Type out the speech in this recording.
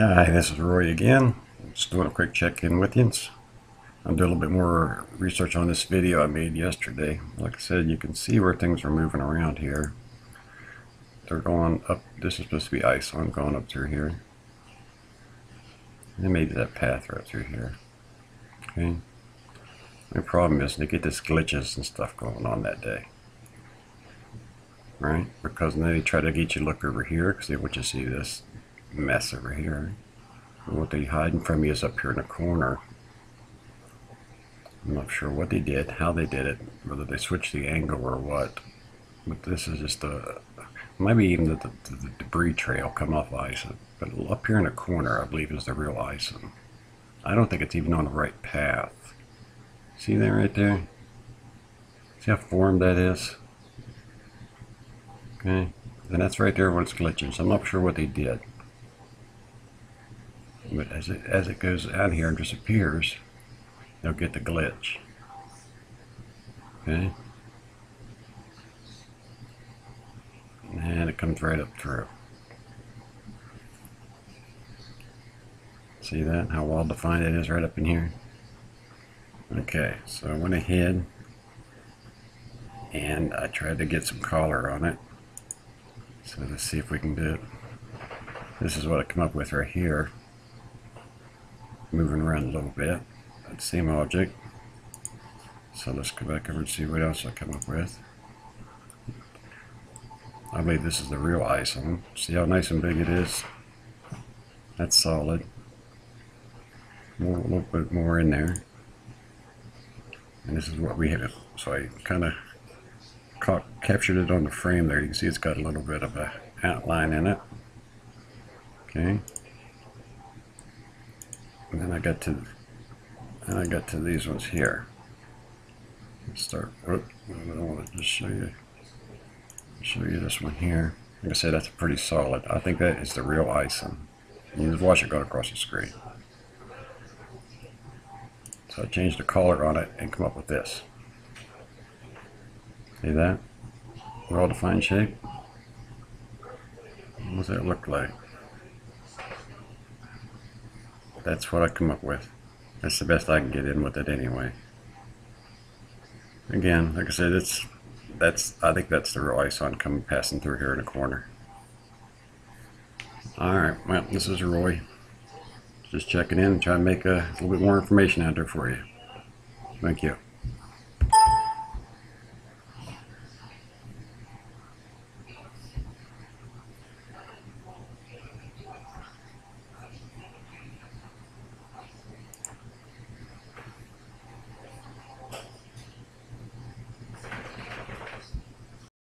Hi, this is Roy again. Just doing a quick check-in with you. I'll do a little bit more research on this video I made yesterday. Like I said, you can see where things are moving around here. They're going up, this is supposed to be ISON, so I'm going up through here. And maybe that path right through here. Okay. The problem is they get this glitches and stuff going on that day. Right? Because they try to get you to look over here because they want you to see this mess over here. What they're hiding from you is up here in the corner. I'm not sure what they did, how they did it, whether they switched the angle or what. But this is just a, maybe even the, the, the debris trail come off ISON. But up here in the corner, I believe, is the real. And I don't think it's even on the right path. See that right there? See how formed that is? Okay. And that's right there when it's glitching. So I'm not sure what they did. But as it, as it goes out here and disappears, they'll get the glitch. Okay? And it comes right up through. See that? How well defined it is right up in here? Okay, so I went ahead and I tried to get some color on it. So let's see if we can do it. This is what I come up with right here moving around a little bit. That same object. So let's go back over and see what else I come up with. I believe this is the real ISON. See how nice and big it is? That's solid. More, a little bit more in there. And this is what we have. So I kind of captured it on the frame there. You can see it's got a little bit of a outline in it. Okay. And then I got to, and I got to these ones here. Let's start. Whoop, I want to just show you, show you this one here. Like I said, that's pretty solid. I think that is the real ISON. You just watch it go across the screen. So I changed the color on it and come up with this. See that? Well defined shape. What does that look like? That's what I come up with. That's the best I can get in with it anyway. Again, like I said, it's that's I think that's the real ISON coming passing through here in a corner. Alright, well this is Roy. Just checking in and trying to make a, a little bit more information out there for you. Thank you.